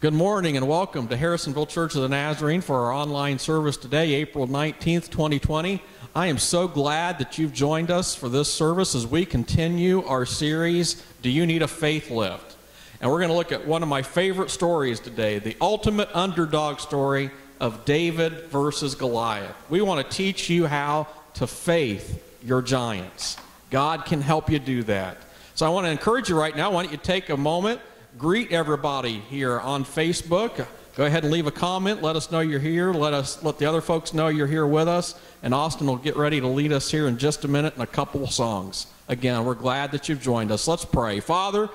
Good morning and welcome to Harrisonville Church of the Nazarene for our online service today, April 19th, 2020. I am so glad that you've joined us for this service as we continue our series, Do You Need a Faith Lift? And we're going to look at one of my favorite stories today, the ultimate underdog story of David versus Goliath. We want to teach you how to faith your giants. God can help you do that. So I want to encourage you right now, why don't you take a moment greet everybody here on Facebook. Go ahead and leave a comment. Let us know you're here. Let us let the other folks know you're here with us. And Austin will get ready to lead us here in just a minute in a couple of songs. Again, we're glad that you've joined us. Let's pray. Father,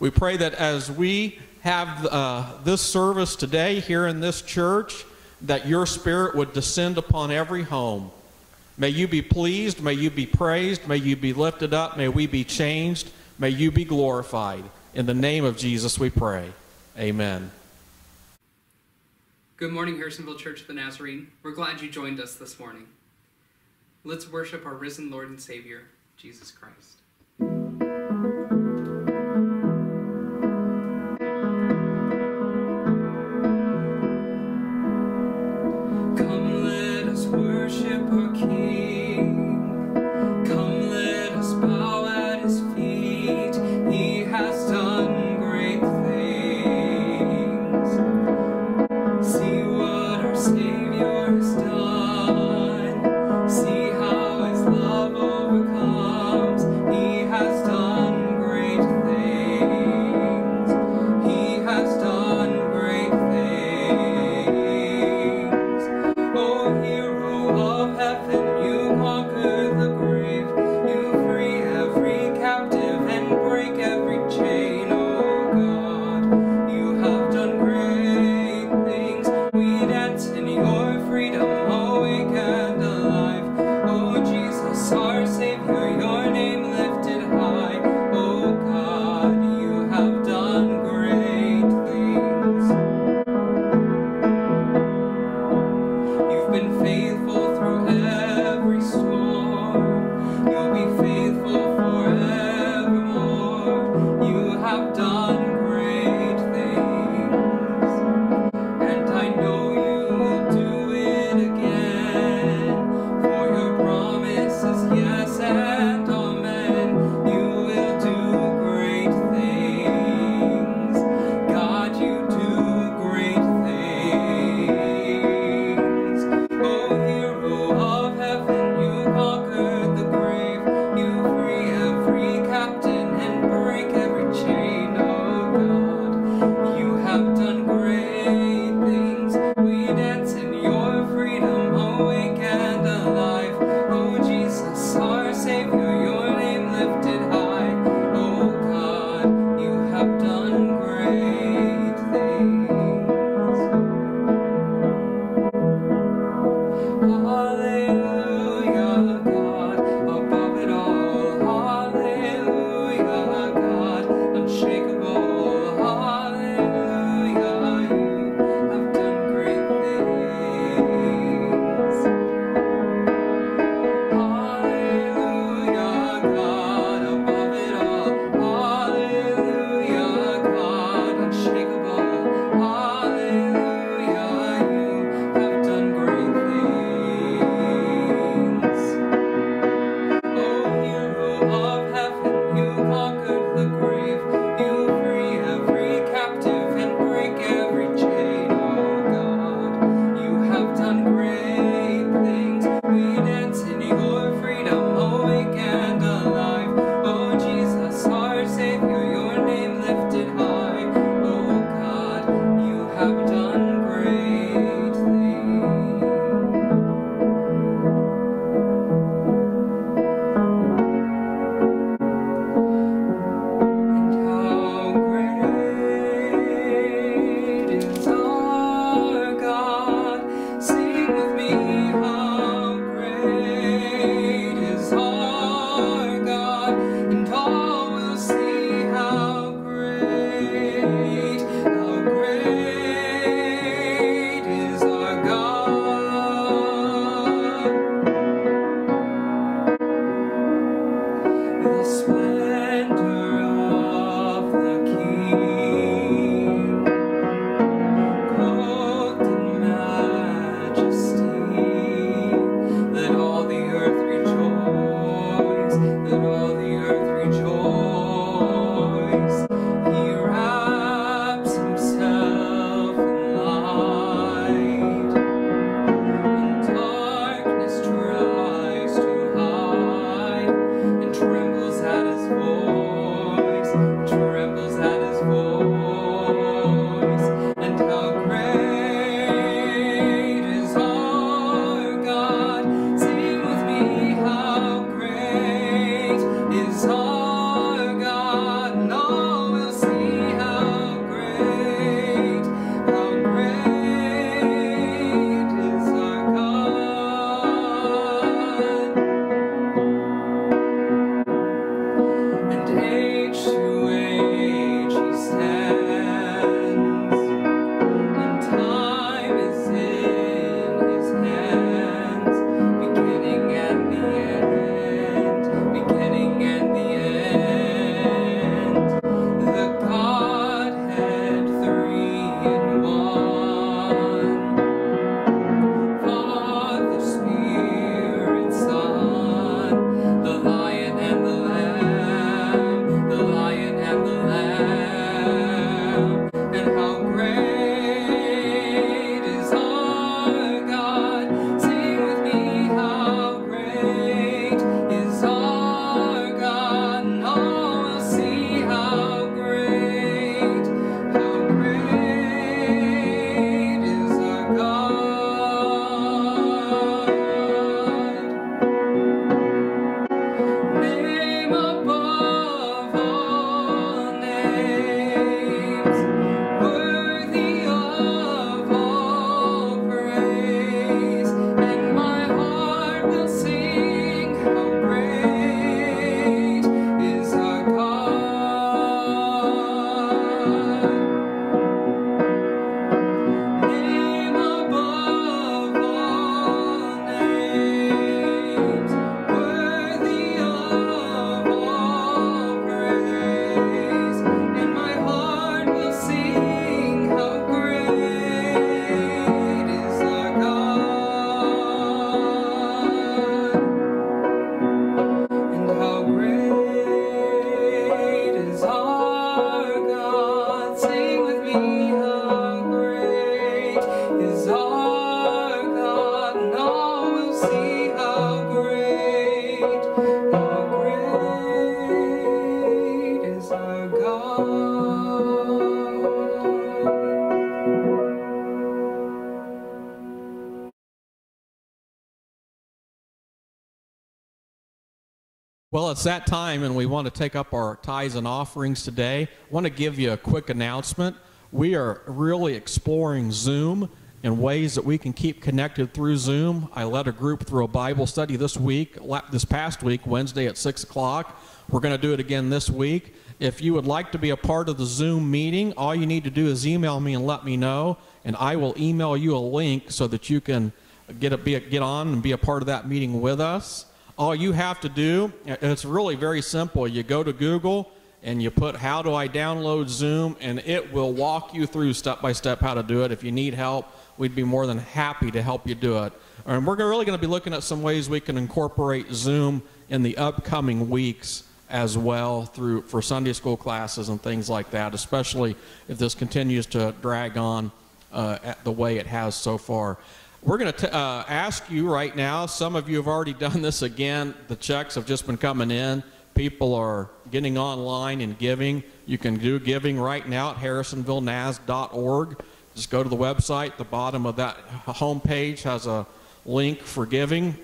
we pray that as we have uh, this service today here in this church, that your spirit would descend upon every home. May you be pleased. May you be praised. May you be lifted up. May we be changed. May you be glorified. In the name of Jesus we pray. Amen. Good morning, Harrisonville Church of the Nazarene. We're glad you joined us this morning. Let's worship our risen Lord and Savior, Jesus Christ. Come, let us worship our King. It's that time, and we want to take up our tithes and offerings today. I want to give you a quick announcement. We are really exploring Zoom and ways that we can keep connected through Zoom. I led a group through a Bible study this week, this past week, Wednesday at 6 o'clock. We're going to do it again this week. If you would like to be a part of the Zoom meeting, all you need to do is email me and let me know, and I will email you a link so that you can get, a, be a, get on and be a part of that meeting with us. All you have to do, it's really very simple. You go to Google and you put how do I download Zoom, and it will walk you through step by step how to do it. If you need help, we'd be more than happy to help you do it. And we're really going to be looking at some ways we can incorporate Zoom in the upcoming weeks as well through for Sunday school classes and things like that, especially if this continues to drag on uh, the way it has so far. We're going to uh, ask you right now. Some of you have already done this again. The checks have just been coming in. People are getting online and giving. You can do giving right now at harrisonvillenaz.org. Just go to the website. The bottom of that homepage has a link for giving.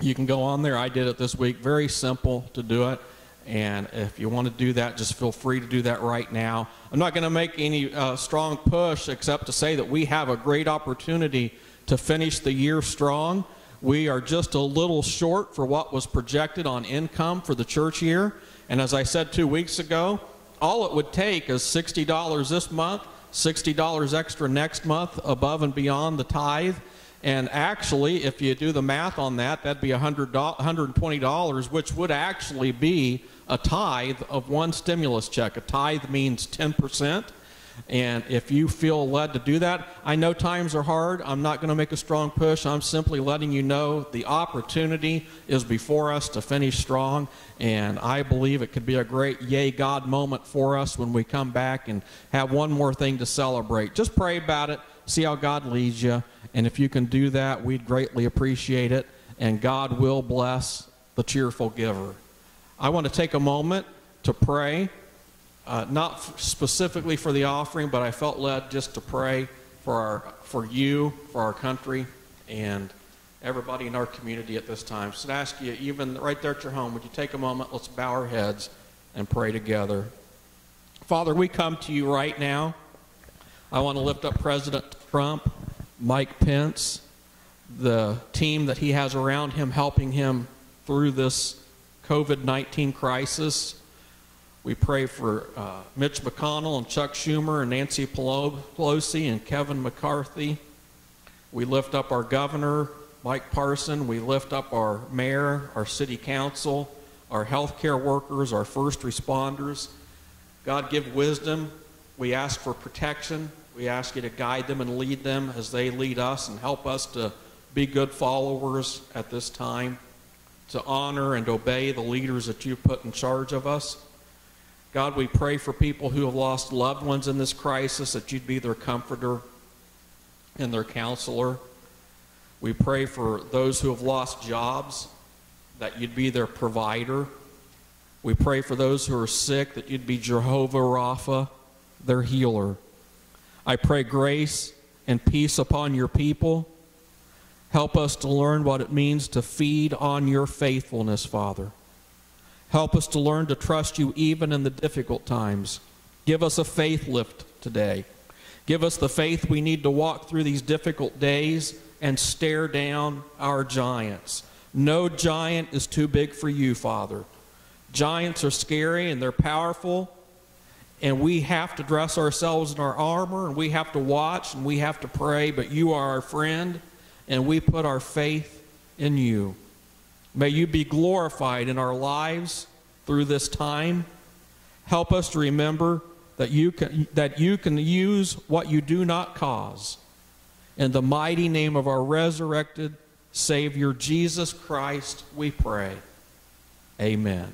You can go on there. I did it this week. Very simple to do it. And if you want to do that, just feel free to do that right now. I'm not going to make any uh, strong push except to say that we have a great opportunity to finish the year strong. We are just a little short for what was projected on income for the church year. And as I said two weeks ago, all it would take is $60 this month, $60 extra next month above and beyond the tithe. And actually, if you do the math on that, that'd be $100, $120, which would actually be a tithe of one stimulus check. A tithe means 10%. And if you feel led to do that, I know times are hard. I'm not going to make a strong push. I'm simply letting you know the opportunity is before us to finish strong. And I believe it could be a great yay God moment for us when we come back and have one more thing to celebrate. Just pray about it, see how God leads you. And if you can do that, we'd greatly appreciate it. And God will bless the cheerful giver. I want to take a moment to pray uh, not specifically for the offering, but I felt led just to pray for our, for you, for our country, and everybody in our community at this time. So I ask you, even right there at your home, would you take a moment? Let's bow our heads and pray together. Father, we come to you right now. I want to lift up President Trump, Mike Pence, the team that he has around him helping him through this COVID 19 crisis. We pray for uh, Mitch McConnell and Chuck Schumer and Nancy Pelosi and Kevin McCarthy. We lift up our governor, Mike Parson. We lift up our mayor, our city council, our healthcare workers, our first responders. God, give wisdom. We ask for protection. We ask you to guide them and lead them as they lead us and help us to be good followers at this time, to honor and obey the leaders that you've put in charge of us. God, we pray for people who have lost loved ones in this crisis that you'd be their comforter and their counselor. We pray for those who have lost jobs that you'd be their provider. We pray for those who are sick that you'd be Jehovah Rapha, their healer. I pray grace and peace upon your people. Help us to learn what it means to feed on your faithfulness, Father. Help us to learn to trust you even in the difficult times. Give us a faith lift today. Give us the faith we need to walk through these difficult days and stare down our giants. No giant is too big for you, Father. Giants are scary and they're powerful, and we have to dress ourselves in our armor, and we have to watch, and we have to pray, but you are our friend, and we put our faith in you. May you be glorified in our lives through this time. Help us to remember that you can, that you can use what you do not cause. In the mighty name of our resurrected Savior, Jesus Christ, we pray. Amen.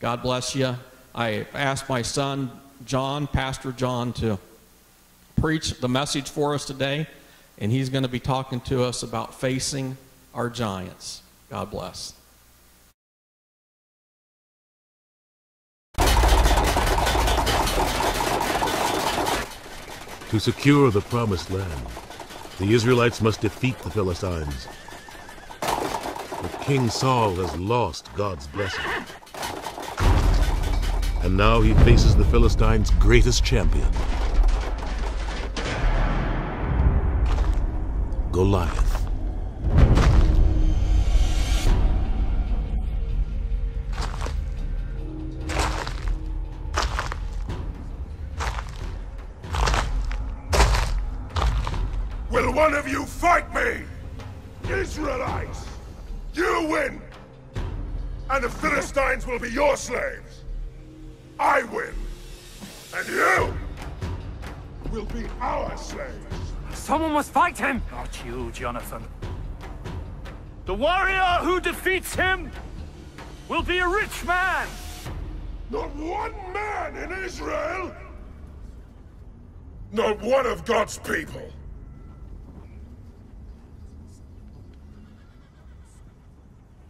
God bless you. I asked my son, John, Pastor John, to preach the message for us today, and he's going to be talking to us about facing our giants. God bless. To secure the promised land, the Israelites must defeat the Philistines. But King Saul has lost God's blessing. And now he faces the Philistines' greatest champion. Goliath. One of you fight me? Israelites! You win! And the Philistines will be your slaves! I win! And you will be our slaves! Someone must fight him! Not you, Jonathan. The warrior who defeats him will be a rich man! Not one man in Israel! Not one of God's people!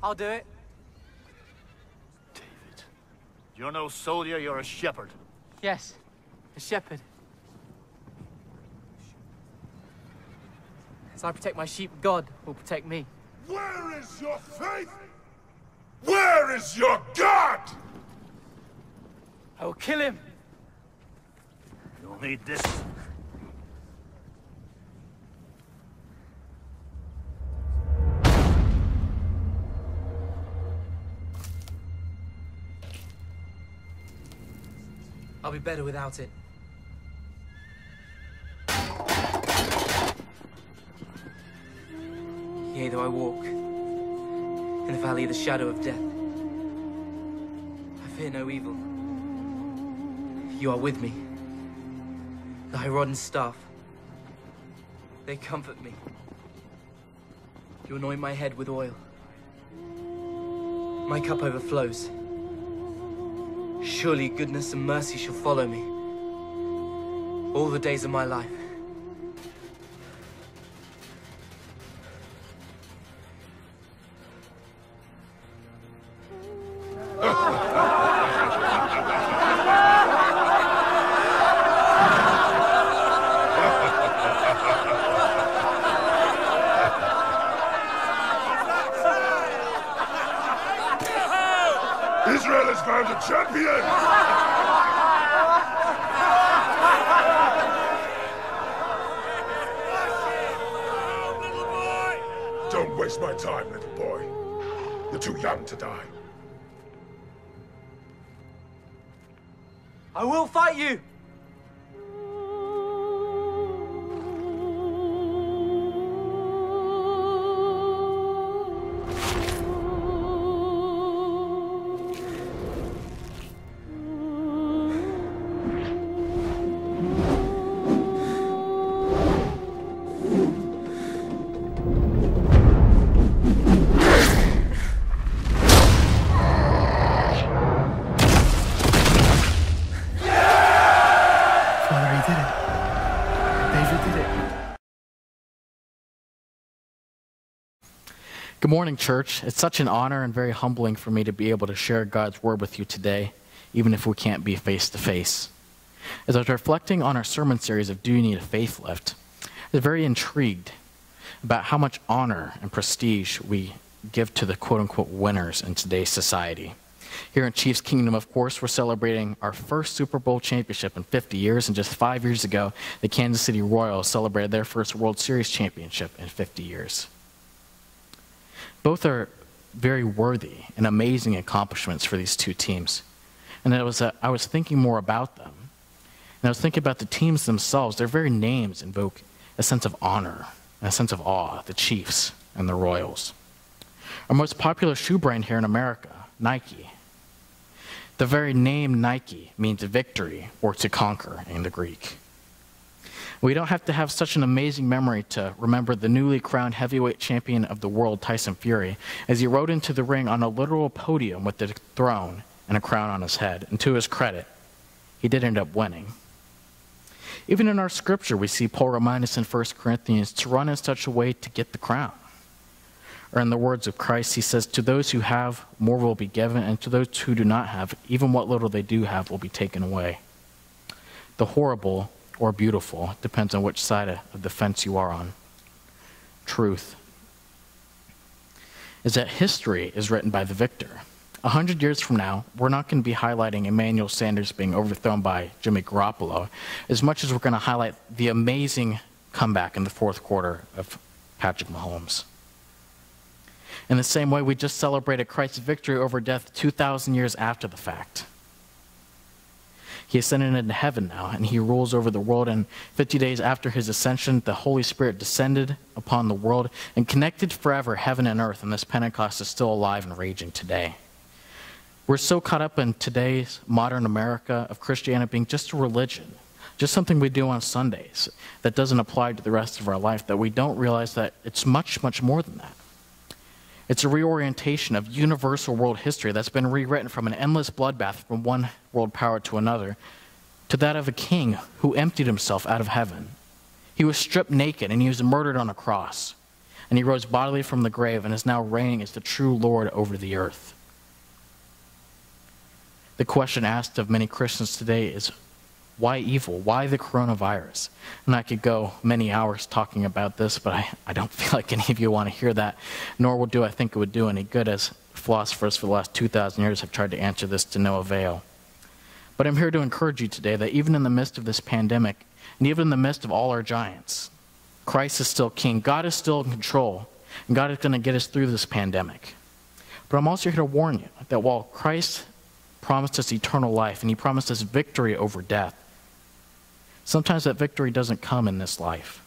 I'll do it. David, you're no soldier, you're a shepherd. Yes, a shepherd. As I protect my sheep, God will protect me. Where is your faith? Where is your God? I will kill him. You'll need this. I'll be better without it. Yea, though I walk in the valley of the shadow of death, I fear no evil. You are with me. Thy rod and staff, they comfort me. You anoint my head with oil. My cup overflows. Surely goodness and mercy shall follow me all the days of my life. Good morning, church. It's such an honor and very humbling for me to be able to share God's word with you today, even if we can't be face to face. As I was reflecting on our sermon series of Do You Need a Faith Lift, I was very intrigued about how much honor and prestige we give to the quote unquote winners in today's society. Here in Chiefs Kingdom, of course, we're celebrating our first Super Bowl championship in 50 years, and just five years ago, the Kansas City Royals celebrated their first World Series championship in 50 years. Both are very worthy and amazing accomplishments for these two teams. And I was, uh, I was thinking more about them. And I was thinking about the teams themselves. Their very names invoke a sense of honor and a sense of awe, the Chiefs and the Royals. Our most popular shoe brand here in America, Nike. The very name Nike means victory or to conquer in the Greek. We don't have to have such an amazing memory to remember the newly crowned heavyweight champion of the world, Tyson Fury, as he rode into the ring on a literal podium with the throne and a crown on his head. And to his credit, he did end up winning. Even in our scripture, we see Paul remind us in 1 Corinthians to run in such a way to get the crown. Or in the words of Christ, he says, To those who have, more will be given, and to those who do not have, even what little they do have will be taken away. The horrible or beautiful depends on which side of the fence you are on. Truth. is that history is written by the victor. A hundred years from now, we're not going to be highlighting Emmanuel Sanders being overthrown by Jimmy Garoppolo as much as we're going to highlight the amazing comeback in the fourth quarter of Patrick Mahomes. In the same way, we just celebrated Christ's victory over death 2,000 years after the fact. He ascended into heaven now, and he rules over the world. And 50 days after his ascension, the Holy Spirit descended upon the world and connected forever heaven and earth. And this Pentecost is still alive and raging today. We're so caught up in today's modern America of Christianity being just a religion, just something we do on Sundays that doesn't apply to the rest of our life, that we don't realize that it's much, much more than that. It's a reorientation of universal world history that's been rewritten from an endless bloodbath from one world power to another to that of a king who emptied himself out of heaven. He was stripped naked and he was murdered on a cross. And he rose bodily from the grave and is now reigning as the true Lord over the earth. The question asked of many Christians today is why evil? Why the coronavirus? And I could go many hours talking about this, but I, I don't feel like any of you want to hear that, nor do I think it would do any good, as philosophers for the last 2,000 years have tried to answer this to no avail. But I'm here to encourage you today that even in the midst of this pandemic, and even in the midst of all our giants, Christ is still king. God is still in control, and God is going to get us through this pandemic. But I'm also here to warn you that while Christ promised us eternal life and he promised us victory over death, Sometimes that victory doesn't come in this life.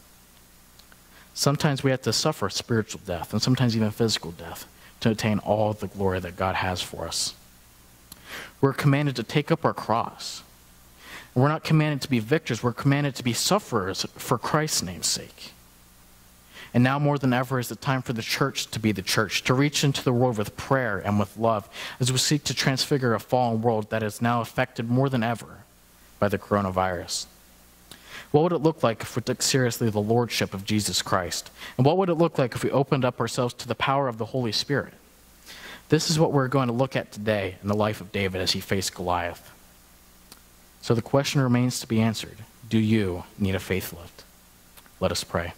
Sometimes we have to suffer spiritual death and sometimes even physical death to attain all the glory that God has for us. We're commanded to take up our cross. We're not commanded to be victors, we're commanded to be sufferers for Christ's name's sake. And now more than ever is the time for the church to be the church, to reach into the world with prayer and with love as we seek to transfigure a fallen world that is now affected more than ever by the coronavirus. What would it look like if we took seriously the lordship of Jesus Christ? And what would it look like if we opened up ourselves to the power of the Holy Spirit? This is what we're going to look at today in the life of David as he faced Goliath. So the question remains to be answered Do you need a faith lift? Let us pray.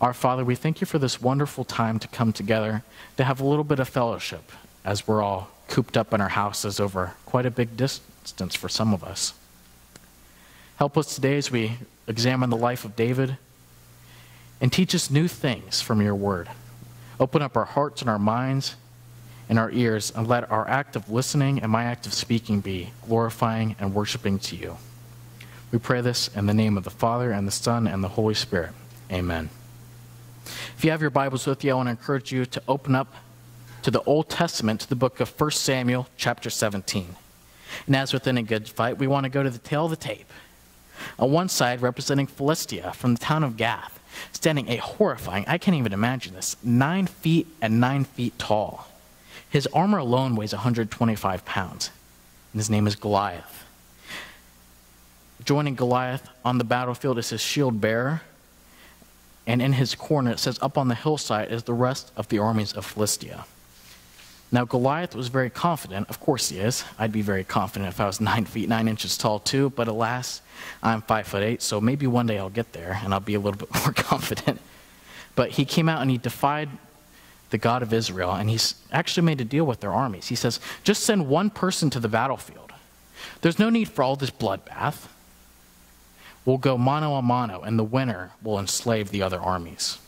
Our Father, we thank you for this wonderful time to come together, to have a little bit of fellowship as we're all cooped up in our houses over quite a big distance for some of us. Help us today as we examine the life of David and teach us new things from your word. Open up our hearts and our minds and our ears and let our act of listening and my act of speaking be glorifying and worshiping to you. We pray this in the name of the Father and the Son and the Holy Spirit. Amen. If you have your Bibles with you, I want to encourage you to open up to the Old Testament, to the book of 1 Samuel, chapter 17. And as with any good fight, we want to go to the tail of the tape on one side, representing Philistia from the town of Gath, standing a horrifying, I can't even imagine this, nine feet and nine feet tall. His armor alone weighs 125 pounds, and his name is Goliath. Joining Goliath on the battlefield is his shield bearer, and in his corner it says, Up on the hillside is the rest of the armies of Philistia. Now, Goliath was very confident. Of course he is. I'd be very confident if I was nine feet, nine inches tall, too. But alas, I'm five foot eight, so maybe one day I'll get there and I'll be a little bit more confident. But he came out and he defied the God of Israel, and he's actually made a deal with their armies. He says, just send one person to the battlefield. There's no need for all this bloodbath. We'll go mano a mano, and the winner will enslave the other armies.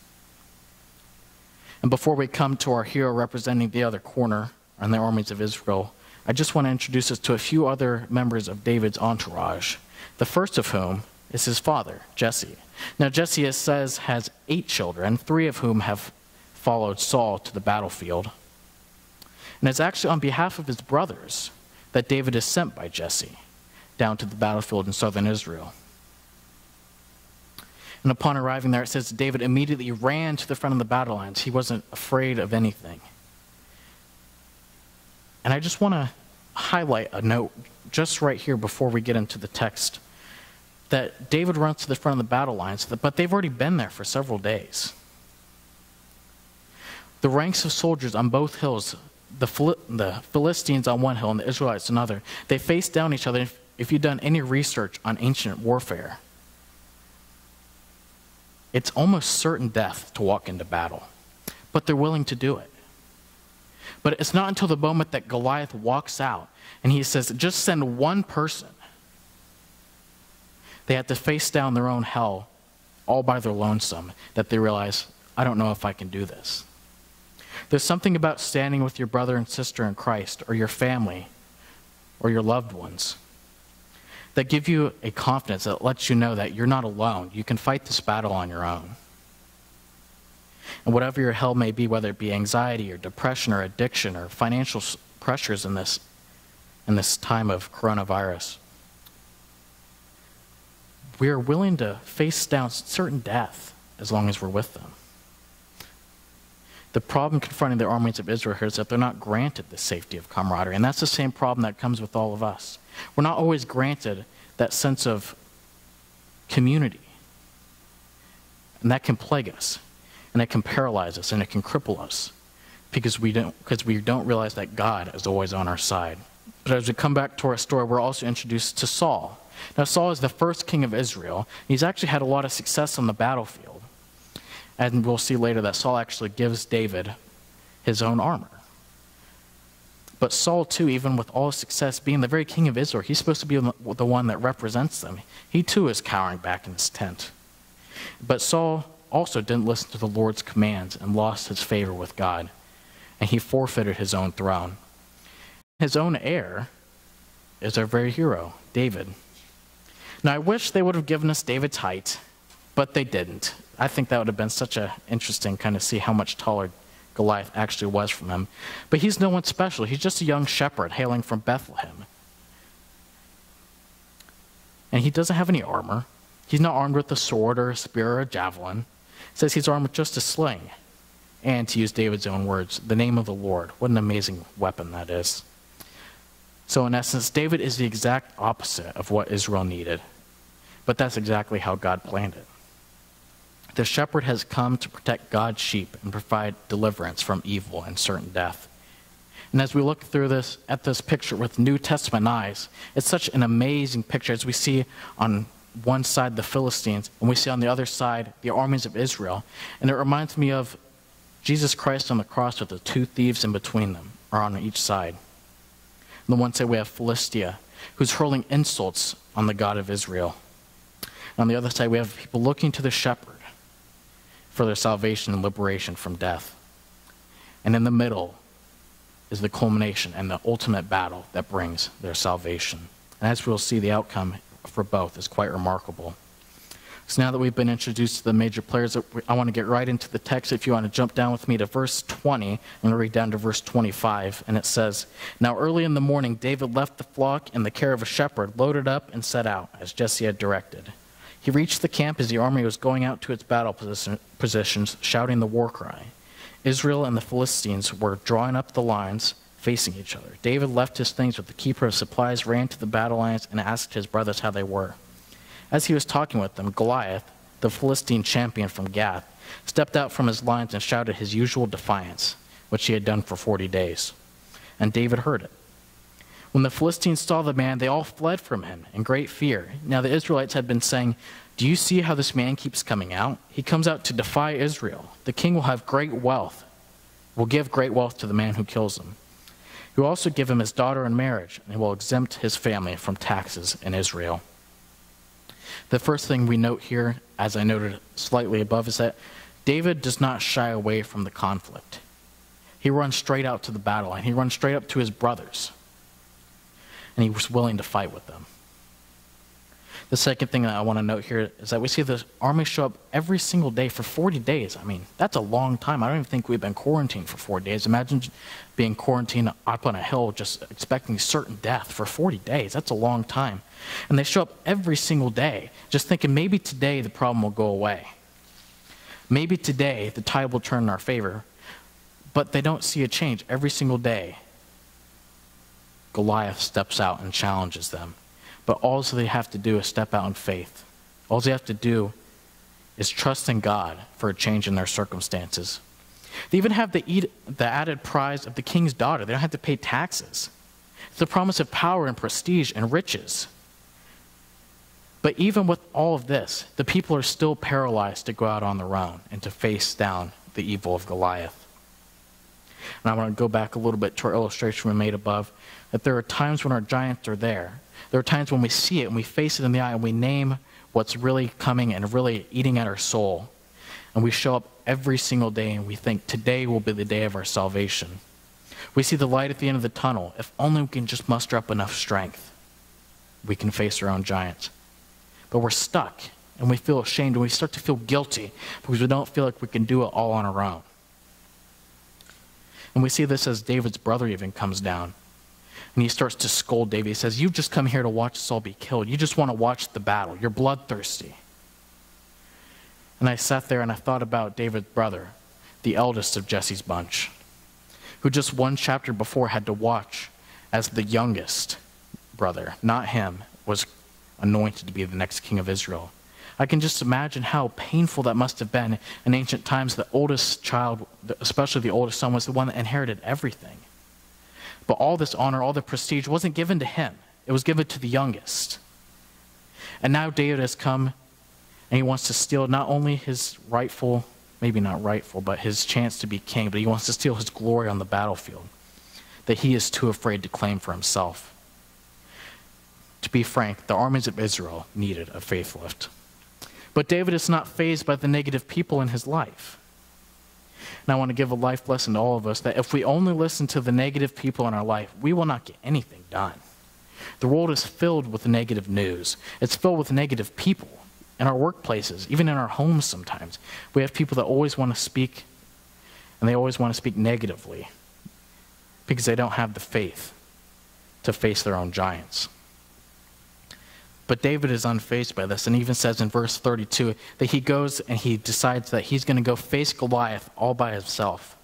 And before we come to our hero representing the other corner and the armies of Israel, I just want to introduce us to a few other members of David's entourage. The first of whom is his father, Jesse. Now, Jesse, it says, has eight children, three of whom have followed Saul to the battlefield. And it's actually on behalf of his brothers that David is sent by Jesse down to the battlefield in southern Israel. And upon arriving there, it says David immediately ran to the front of the battle lines. He wasn't afraid of anything. And I just want to highlight a note just right here before we get into the text that David runs to the front of the battle lines, but they've already been there for several days. The ranks of soldiers on both hills, the, the Philistines on one hill and the Israelites another, they face down each other. If you've done any research on ancient warfare, it's almost certain death to walk into battle. but they're willing to do it. But it's not until the moment that Goliath walks out and he says, just send one person. They had to face down their own hell all by their lonesome that they realize, I don't know if I can do this. There's something about standing with your brother and sister in Christ or your family or your loved ones that give you a confidence that lets you know that you're not alone. You can fight this battle on your own. And whatever your hell may be, whether it be anxiety or depression or addiction or financial pressures in this, in this time of coronavirus, we are willing to face down certain death as long as we're with them. The problem confronting the armies of Israel here is that they're not granted the safety of camaraderie. And that's the same problem that comes with all of us. We're not always granted that sense of community. And that can plague us, and it can paralyze us, and it can cripple us because we don't, because we don't realize that God is always on our side. But as we come back to our story, we're also introduced to Saul. Now, Saul is the first king of Israel. He's actually had a lot of success on the battlefield. And we'll see later that Saul actually gives David his own armor. But Saul, too, even with all his success, being the very king of Israel, he's supposed to be the one that represents them. He, too, is cowering back in his tent. But Saul also didn't listen to the Lord's commands and lost his favor with God, and he forfeited his own throne. His own heir is our very hero, David. Now, I wish they would have given us David's height, but they didn't. I think that would have been such an interesting kind of see how much taller Goliath actually was from him. But he's no one special. He's just a young shepherd hailing from Bethlehem. And he doesn't have any armor. He's not armed with a sword or a spear or a javelin. It says he's armed with just a sling. And to use David's own words, the name of the Lord. What an amazing weapon that is. So, in essence, David is the exact opposite of what Israel needed. But that's exactly how God planned it. The shepherd has come to protect God's sheep and provide deliverance from evil and certain death. And as we look through this at this picture with New Testament eyes, it's such an amazing picture as we see on one side the Philistines and we see on the other side the armies of Israel. And it reminds me of Jesus Christ on the cross with the two thieves in between them, or on each side. On the one side we have Philistia, who's hurling insults on the God of Israel. On the other side, we have people looking to the shepherd for their salvation and liberation from death. And in the middle is the culmination and the ultimate battle that brings their salvation. And as we'll see, the outcome for both is quite remarkable. So now that we've been introduced to the major players, I want to get right into the text. If you want to jump down with me to verse 20, I'm going to read down to verse 25. And it says, Now early in the morning, David left the flock in the care of a shepherd, loaded up, and set out, as Jesse had directed. He reached the camp as the army was going out to its battle position, positions, shouting the war cry. Israel and the Philistines were drawing up the lines, facing each other. David left his things with the keeper of supplies, ran to the battle lines, and asked his brothers how they were. As he was talking with them, Goliath, the Philistine champion from Gath, stepped out from his lines and shouted his usual defiance, which he had done for 40 days. And David heard it. When the Philistines saw the man, they all fled from him in great fear. Now the Israelites had been saying, Do you see how this man keeps coming out? He comes out to defy Israel. The king will have great wealth, will give great wealth to the man who kills him. He will also give him his daughter in marriage, and he will exempt his family from taxes in Israel. The first thing we note here, as I noted slightly above, is that David does not shy away from the conflict. He runs straight out to the battle line, he runs straight up to his brothers and he was willing to fight with them. The second thing that I want to note here is that we see the army show up every single day for 40 days. I mean, that's a long time. I don't even think we've been quarantined for four days. Imagine being quarantined up on a hill just expecting certain death for 40 days. That's a long time. And they show up every single day, just thinking maybe today the problem will go away. Maybe today the tide will turn in our favor. But they don't see a change every single day. Goliath steps out and challenges them. But all they have to do is step out in faith. All they have to do is trust in God for a change in their circumstances. They even have the, the added prize of the king's daughter. They don't have to pay taxes. It's the promise of power and prestige and riches. But even with all of this, the people are still paralyzed to go out on their own and to face down the evil of Goliath. And I want to go back a little bit to our illustration we made above that there are times when our giants are there. There are times when we see it and we face it in the eye and we name what's really coming and really eating at our soul. And we show up every single day and we think today will be the day of our salvation. We see the light at the end of the tunnel. If only we can just muster up enough strength, we can face our own giants. But we're stuck and we feel ashamed and we start to feel guilty because we don't feel like we can do it all on our own. And we see this as David's brother even comes down. And he starts to scold David. He says, You've just come here to watch us all be killed. You just want to watch the battle. You're bloodthirsty. And I sat there and I thought about David's brother, the eldest of Jesse's bunch, who just one chapter before had to watch as the youngest brother, not him, was anointed to be the next king of Israel. I can just imagine how painful that must have been in ancient times. The oldest child, especially the oldest son, was the one that inherited everything. But all this honor, all the prestige wasn't given to him, it was given to the youngest. And now David has come and he wants to steal not only his rightful, maybe not rightful, but his chance to be king, but he wants to steal his glory on the battlefield that he is too afraid to claim for himself. To be frank, the armies of Israel needed a faith lift. But David is not fazed by the negative people in his life. And I want to give a life lesson to all of us that if we only listen to the negative people in our life, we will not get anything done. The world is filled with negative news, it's filled with negative people in our workplaces, even in our homes sometimes. We have people that always want to speak, and they always want to speak negatively because they don't have the faith to face their own giants. But David is unfazed by this and even says in verse 32 that he goes and he decides that he's going to go face Goliath all by himself.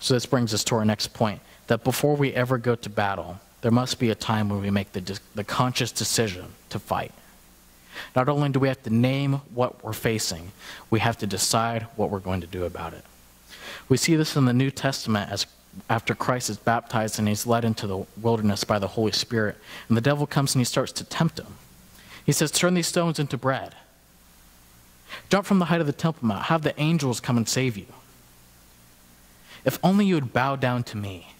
So this brings us to our next point that before we ever go to battle, there must be a time when we make the, the conscious decision to fight. Not only do we have to name what we're facing, we have to decide what we're going to do about it. We see this in the New Testament as after Christ is baptized and he's led into the wilderness by the Holy Spirit. And the devil comes and he starts to tempt him. He says, Turn these stones into bread. Jump from the height of the Temple Mount. Have the angels come and save you. If only you would bow down to me,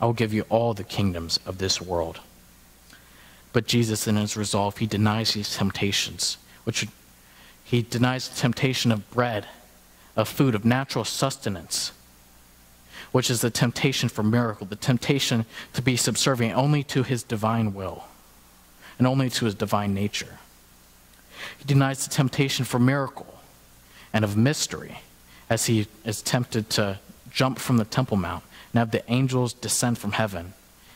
I will give you all the kingdoms of this world. But Jesus, in his resolve, he denies these temptations, which he denies the temptation of bread, of food, of natural sustenance which is the temptation for miracle, the temptation to be subservient only to his divine will and only to his divine nature. He denies the temptation for miracle and of mystery as he is tempted to jump from the Temple Mount and have the angels descend from heaven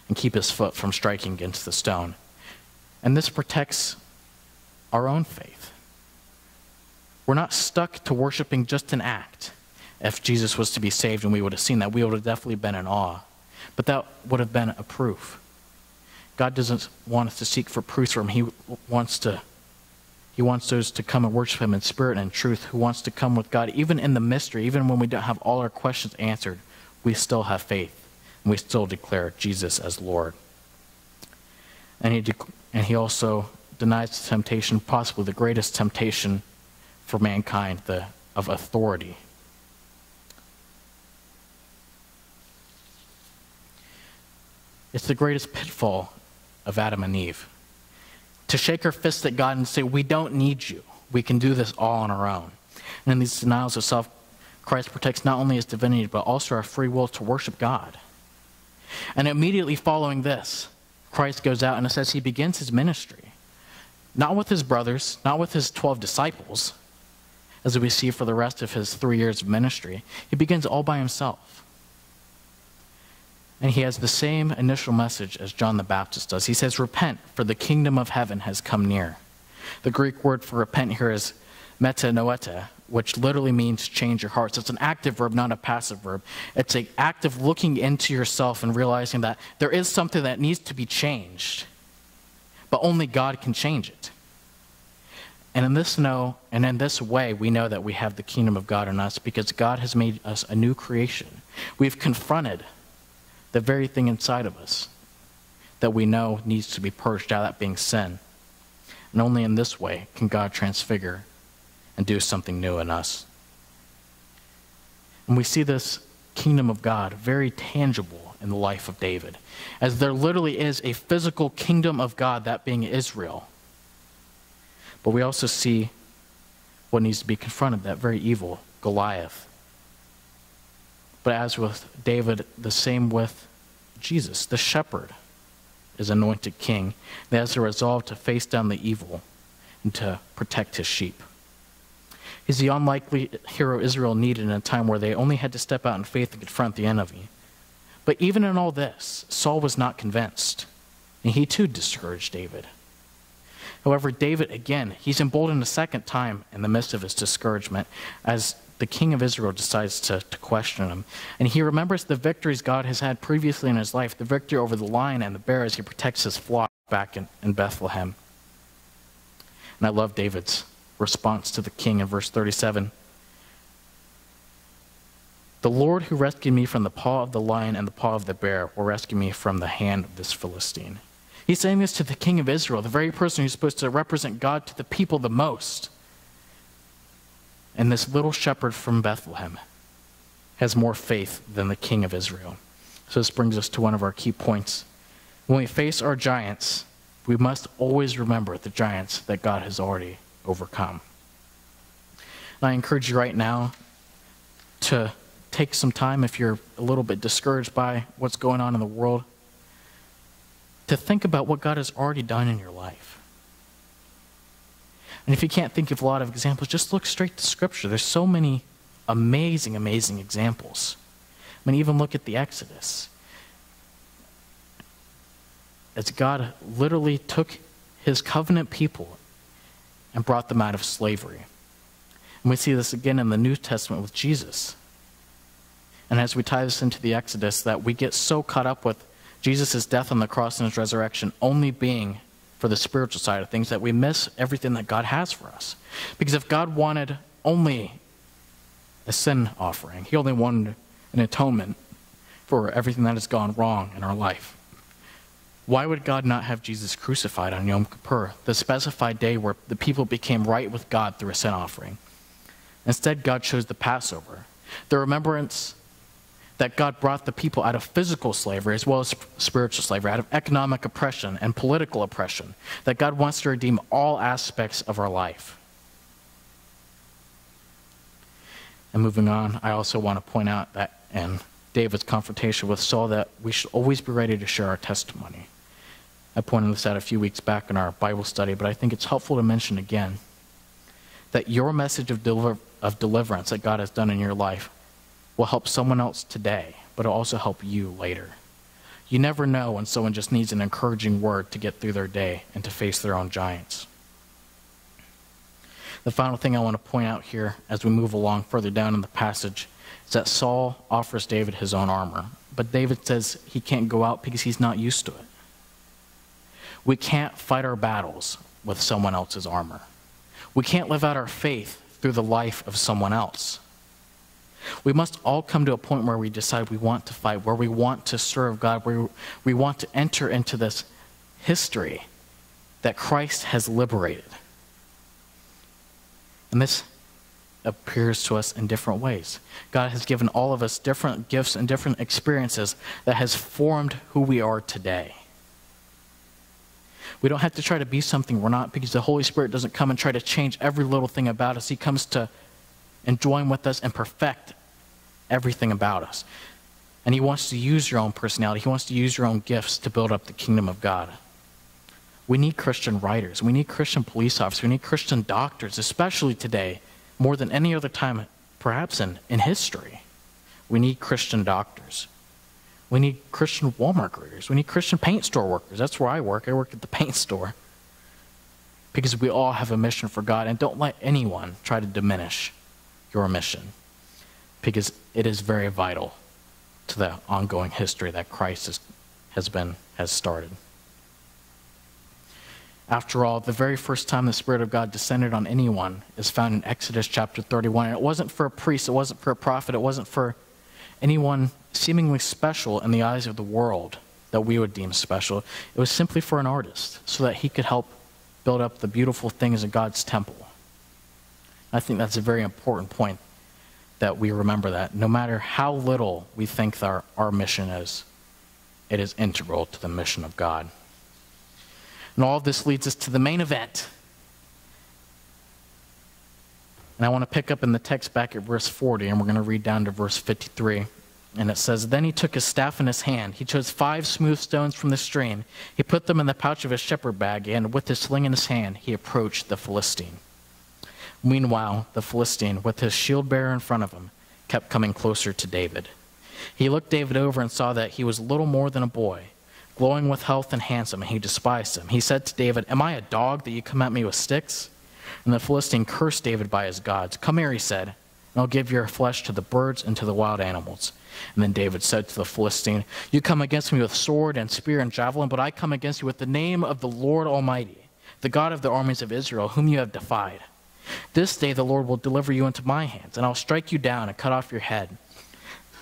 and keep his foot from striking against the stone. And this protects our own faith. We're not stuck to worshiping just an act if Jesus was to be saved and we would have seen that, we would have definitely been in awe. But that would have been a proof. God doesn't want us to seek for proofs from him. He wants to he wants those to come and worship him in spirit and in truth, who wants to come with God, even in the mystery, even when we don't have all our questions answered, we still have faith. And we still declare Jesus as Lord. And he, and he also denies the temptation, possibly the greatest temptation for mankind, the, of authority. It's the greatest pitfall of Adam and Eve. To shake our fist at God and say, We don't need you. We can do this all on our own. And in these denials of self, Christ protects not only his divinity, but also our free will to worship God. And immediately following this, Christ goes out and it says he begins his ministry. Not with his brothers, not with his 12 disciples, as we see for the rest of his three years of ministry. He begins all by himself. And he has the same initial message as John the Baptist does. He says, Repent, for the kingdom of heaven has come near. The Greek word for repent here is metanoeite, which literally means change your heart. So it's an active verb, not a passive verb. It's an act of looking into yourself and realizing that there is something that needs to be changed, but only God can change it. And in this know, and in this way, we know that we have the kingdom of God in us because God has made us a new creation. We've confronted the very thing inside of us that we know needs to be purged out, that being sin. And only in this way can God transfigure and do something new in us. And we see this kingdom of God very tangible in the life of David, as there literally is a physical kingdom of God, that being Israel. But we also see what needs to be confronted that very evil, Goliath. But as with David, the same with Jesus, the shepherd is anointed king. He has a resolve to face down the evil and to protect his sheep. He's the unlikely hero Israel needed in a time where they only had to step out in faith and confront the enemy. But even in all this, Saul was not convinced, and he too discouraged David. However, David, again, he's emboldened a second time in the midst of his discouragement as the king of Israel decides to, to question him. And he remembers the victories God has had previously in his life the victory over the lion and the bear as he protects his flock back in, in Bethlehem. And I love David's response to the king in verse 37. The Lord who rescued me from the paw of the lion and the paw of the bear will rescue me from the hand of this Philistine. He's saying this to the king of Israel, the very person who's supposed to represent God to the people the most. And this little shepherd from Bethlehem has more faith than the king of Israel. So this brings us to one of our key points. When we face our giants, we must always remember the giants that God has already overcome. And I encourage you right now to take some time if you're a little bit discouraged by what's going on in the world to think about what God has already done in your life. And if you can't think of a lot of examples, just look straight to Scripture. There's so many amazing, amazing examples. I mean, even look at the Exodus. As God literally took his covenant people and brought them out of slavery. And we see this again in the New Testament with Jesus. And as we tie this into the Exodus, that we get so caught up with Jesus' death on the cross and his resurrection only being for the spiritual side of things that we miss everything that God has for us. Because if God wanted only a sin offering, he only wanted an atonement for everything that has gone wrong in our life. Why would God not have Jesus crucified on Yom Kippur, the specified day where the people became right with God through a sin offering? Instead, God chose the Passover, the remembrance that God brought the people out of physical slavery as well as spiritual slavery, out of economic oppression and political oppression, that God wants to redeem all aspects of our life. And moving on, I also want to point out that in David's confrontation with Saul that we should always be ready to share our testimony. I pointed this out a few weeks back in our Bible study, but I think it's helpful to mention again that your message of, deliver, of deliverance that God has done in your life will help someone else today, but it'll also help you later. You never know when someone just needs an encouraging word to get through their day and to face their own giants. The final thing I want to point out here as we move along further down in the passage is that Saul offers David his own armor, but David says he can't go out because he's not used to it. We can't fight our battles with someone else's armor. We can't live out our faith through the life of someone else. We must all come to a point where we decide we want to fight, where we want to serve God, where we want to enter into this history that Christ has liberated. And this appears to us in different ways. God has given all of us different gifts and different experiences that has formed who we are today. We don't have to try to be something we're not because the Holy Spirit doesn't come and try to change every little thing about us. He comes to and join with us and perfect everything about us. And He wants to use your own personality, He wants to use your own gifts to build up the kingdom of God. We need Christian writers, we need Christian police officers, we need Christian doctors, especially today, more than any other time, perhaps in, in history. We need Christian doctors. We need Christian Walmart greeters. We need Christian paint store workers. That's where I work. I work at the paint store. Because we all have a mission for God, and don't let anyone try to diminish your mission because it is very vital to the ongoing history that Christ has, been has started. After all, the very first time the Spirit of God descended on anyone is found in Exodus chapter 31. And it wasn't for a priest, it wasn't for a prophet, it wasn't for anyone seemingly special in the eyes of the world that we would deem special. It was simply for an artist so that he could help build up the beautiful things in God's temple. I think that's a very important point that we remember that no matter how little we think our, our mission is, it is integral to the mission of God. And all of this leads us to the main event. And I want to pick up in the text back at verse 40, and we're going to read down to verse 53. And it says, Then he took his staff in his hand. He chose five smooth stones from the stream. He put them in the pouch of his shepherd bag, and with his sling in his hand, he approached the Philistine. Meanwhile, the Philistine, with his shield bearer in front of him, kept coming closer to David. He looked David over and saw that he was little more than a boy, glowing with health and handsome, and he despised him. He said to David, Am I a dog that you come at me with sticks? And the Philistine cursed David by his gods. Come here, he said, and I'll give your flesh to the birds and to the wild animals. And then David said to the Philistine, You come against me with sword and spear and javelin, but I come against you with the name of the Lord Almighty, the God of the armies of Israel, whom you have defied. This day the Lord will deliver you into my hands, and I'll strike you down and cut off your head.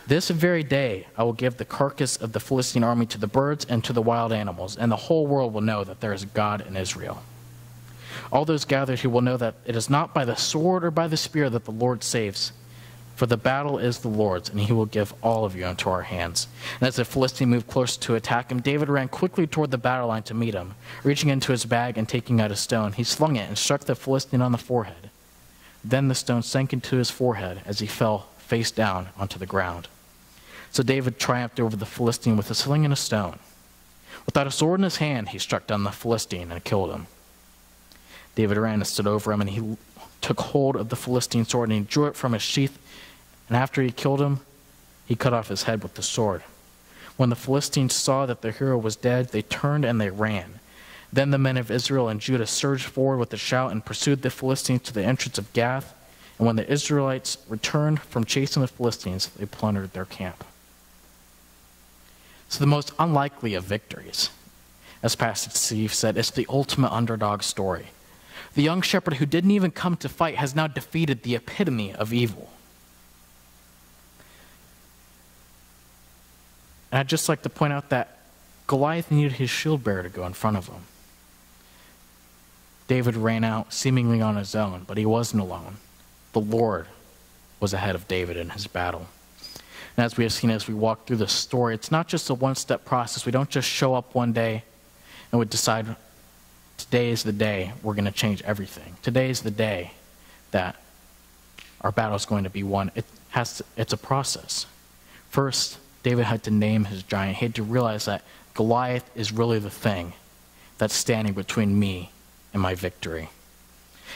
This very day I will give the carcass of the Philistine army to the birds and to the wild animals, and the whole world will know that there is God in Israel. All those gathered here will know that it is not by the sword or by the spear that the Lord saves, for the battle is the Lord's, and he will give all of you into our hands. And as the Philistine moved closer to attack him, David ran quickly toward the battle line to meet him. Reaching into his bag and taking out a stone, he slung it and struck the Philistine on the forehead. Then the stone sank into his forehead as he fell face down onto the ground. So David triumphed over the Philistine with a sling and a stone. Without a sword in his hand, he struck down the Philistine and killed him. David ran and stood over him, and he took hold of the Philistine sword and he drew it from his sheath. And after he killed him, he cut off his head with the sword. When the Philistines saw that their hero was dead, they turned and they ran. Then the men of Israel and Judah surged forward with a shout and pursued the Philistines to the entrance of Gath. And when the Israelites returned from chasing the Philistines, they plundered their camp. So, the most unlikely of victories, as Pastor Steve said, is the ultimate underdog story. The young shepherd who didn't even come to fight has now defeated the epitome of evil. And I'd just like to point out that Goliath needed his shield bearer to go in front of him. David ran out seemingly on his own, but he wasn't alone. The Lord was ahead of David in his battle. And as we have seen as we walk through the story, it's not just a one step process. We don't just show up one day and we decide today is the day we're going to change everything. Today is the day that our battle is going to be won. It has to, it's a process. First, David had to name his giant. He had to realize that Goliath is really the thing that's standing between me and my victory.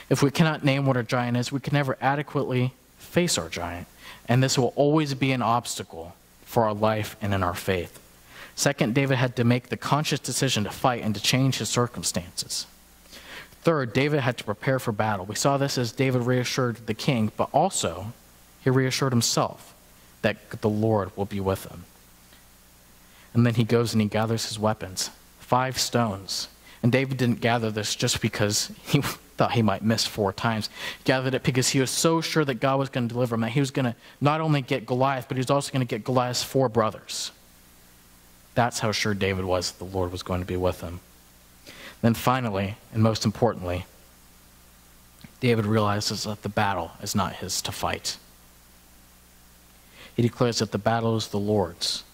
If we cannot name what our giant is, we can never adequately face our giant. And this will always be an obstacle for our life and in our faith. Second, David had to make the conscious decision to fight and to change his circumstances. Third, David had to prepare for battle. We saw this as David reassured the king, but also he reassured himself that the Lord will be with him. And then he goes and he gathers his weapons five stones. And David didn't gather this just because he thought he might miss four times. He gathered it because he was so sure that God was going to deliver him, that he was going to not only get Goliath, but he was also going to get Goliath's four brothers. That's how sure David was that the Lord was going to be with him. Then finally, and most importantly, David realizes that the battle is not his to fight. He declares that the battle is the Lord's.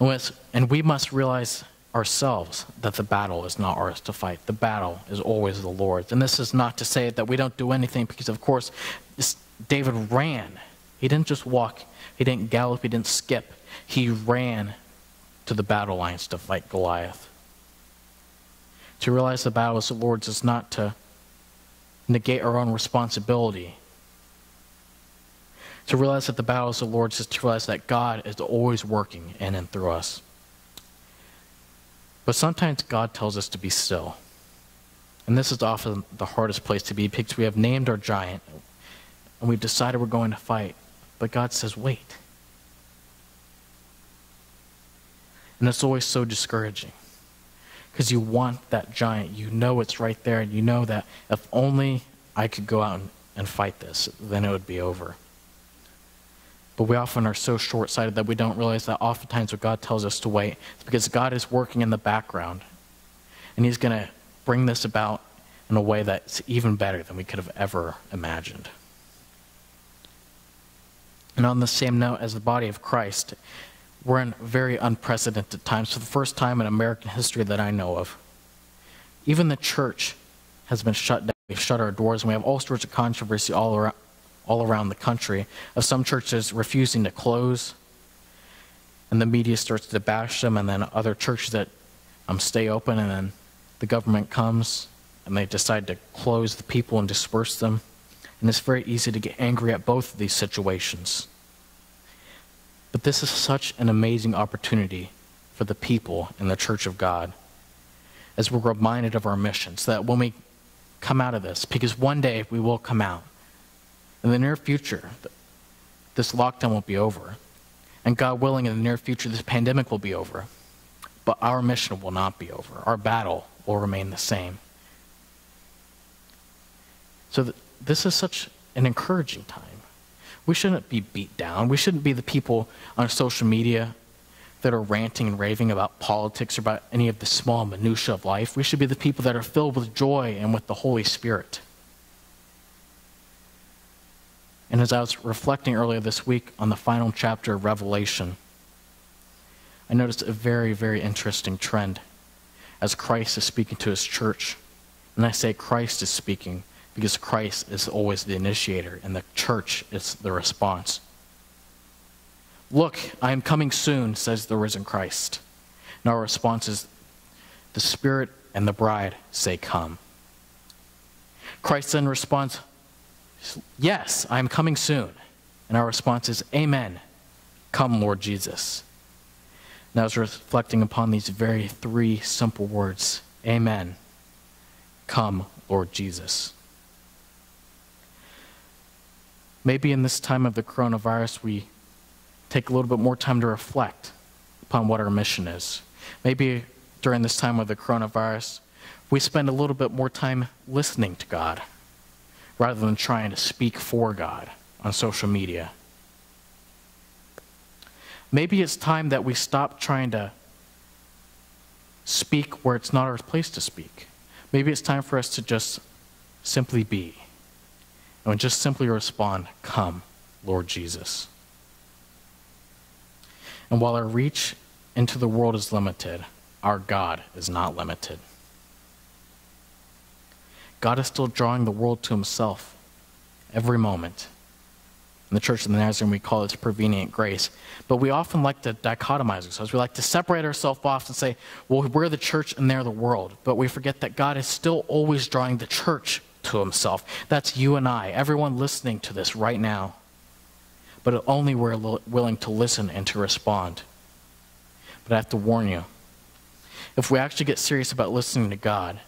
And we must realize ourselves that the battle is not ours to fight. The battle is always the Lord's. And this is not to say that we don't do anything, because, of course, David ran. He didn't just walk, he didn't gallop, he didn't skip. He ran to the battle lines to fight Goliath. To realize the battle is the Lord's is not to negate our own responsibility. To realize that the battle is the Lord's is to realize that God is always working in and through us. But sometimes God tells us to be still. And this is often the hardest place to be because we have named our giant and we've decided we're going to fight. But God says, wait. And it's always so discouraging because you want that giant. You know it's right there, and you know that if only I could go out and, and fight this, then it would be over. But we often are so short sighted that we don't realize that oftentimes what God tells us to wait is because God is working in the background. And He's going to bring this about in a way that's even better than we could have ever imagined. And on the same note, as the body of Christ, we're in very unprecedented times for the first time in American history that I know of. Even the church has been shut down. We've shut our doors, and we have all sorts of controversy all around, all around the country of some churches refusing to close, and the media starts to bash them, and then other churches that um, stay open, and then the government comes and they decide to close the people and disperse them. And it's very easy to get angry at both of these situations. But this is such an amazing opportunity for the people in the church of God as we're reminded of our mission, so that when we come out of this, because one day we will come out, in the near future, this lockdown won't be over. And God willing, in the near future, this pandemic will be over. But our mission will not be over. Our battle will remain the same. So th- this is such an encouraging time. We shouldn't be beat down. We shouldn't be the people on social media that are ranting and raving about politics or about any of the small minutiae of life. We should be the people that are filled with joy and with the Holy Spirit. And as I was reflecting earlier this week on the final chapter of Revelation, I noticed a very, very interesting trend as Christ is speaking to his church. And I say Christ is speaking because Christ is always the initiator and the church is the response. Look, I am coming soon, says the risen Christ. And our response is the Spirit and the bride say, Come. Christ then responds, Yes, I am coming soon. And our response is, Amen. Come, Lord Jesus. And I was reflecting upon these very three simple words Amen. Come, Lord Jesus. Maybe in this time of the coronavirus, we take a little bit more time to reflect upon what our mission is. Maybe during this time of the coronavirus, we spend a little bit more time listening to God rather than trying to speak for God on social media. Maybe it's time that we stop trying to speak where it's not our place to speak. Maybe it's time for us to just simply be and just simply respond, Come, Lord Jesus. And while our reach into the world is limited, our God is not limited. God is still drawing the world to himself every moment. In the Church of the Nazarene, we call it prevenient grace. But we often like to dichotomize ourselves. We like to separate ourselves off and say, well, we're the church and they're the world. But we forget that God is still always drawing the church to himself. That's you and I, everyone listening to this right now. But only we're willing to listen and to respond. But I have to warn you if we actually get serious about listening to God,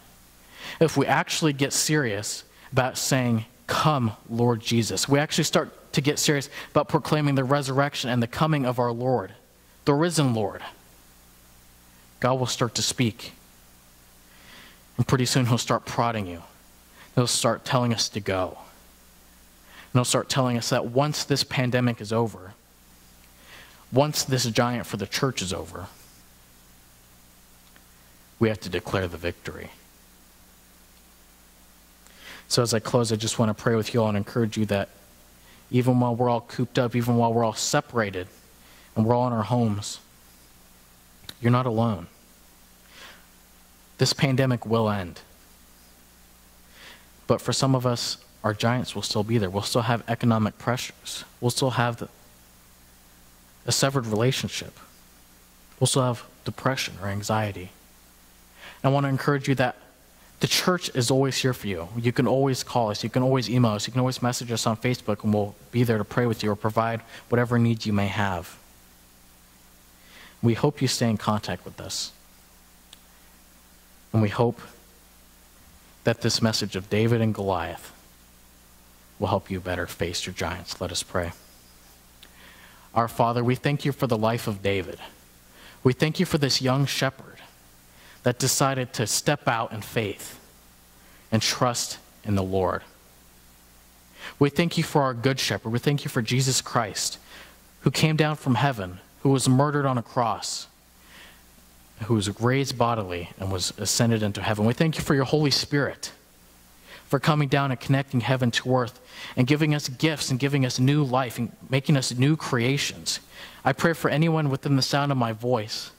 if we actually get serious about saying, Come, Lord Jesus, we actually start to get serious about proclaiming the resurrection and the coming of our Lord, the risen Lord, God will start to speak. And pretty soon he'll start prodding you. He'll start telling us to go. And he'll start telling us that once this pandemic is over, once this giant for the church is over, we have to declare the victory. So, as I close, I just want to pray with you all and encourage you that even while we're all cooped up, even while we're all separated and we're all in our homes, you're not alone. This pandemic will end. But for some of us, our giants will still be there. We'll still have economic pressures. We'll still have the, a severed relationship. We'll still have depression or anxiety. And I want to encourage you that the church is always here for you. You can always call us. You can always email us. You can always message us on Facebook, and we'll be there to pray with you or provide whatever needs you may have. We hope you stay in contact with us. And we hope that this message of David and Goliath will help you better face your giants. Let us pray. Our Father, we thank you for the life of David. We thank you for this young shepherd that decided to step out in faith and trust in the Lord. We thank you for our good shepherd. We thank you for Jesus Christ, who came down from heaven, who was murdered on a cross, who was raised bodily and was ascended into heaven. We thank you for your Holy Spirit, for coming down and connecting heaven to earth and giving us gifts and giving us new life and making us new creations. I pray for anyone within the sound of my voice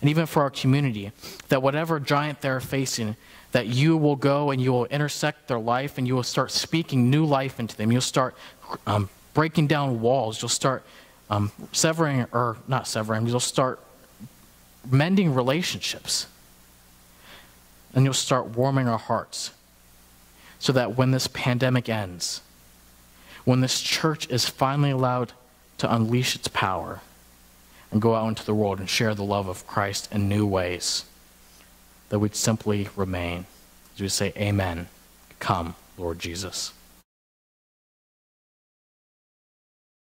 and even for our community that whatever giant they're facing, that you will go and you will intersect their life and you will start speaking new life into them. You'll start um, breaking down walls. You'll start um, severing, or not severing, you'll start mending relationships. And you'll start warming our hearts so that when this pandemic ends, when this church is finally allowed to unleash its power and go out into the world and share the love of Christ in new ways, that we'd simply remain. As we say, Amen. Come, Lord Jesus.